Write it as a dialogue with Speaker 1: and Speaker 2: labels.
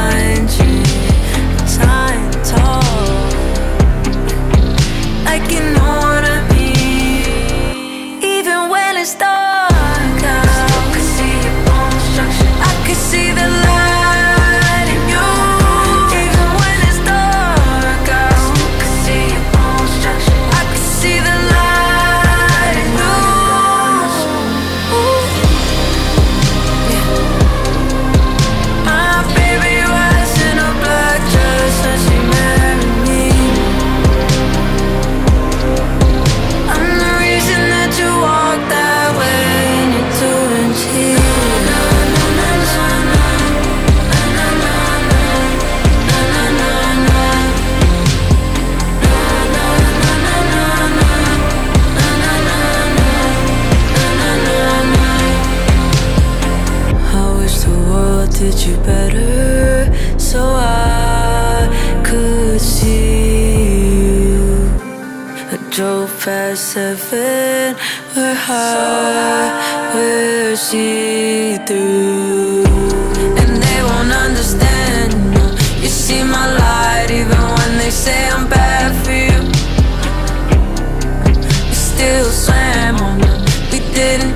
Speaker 1: Like a dying you better so I could see you. I drove past seven where high, where see through. And they won't understand. You see my light even when they say I'm bad for you. You still swam on. We didn't.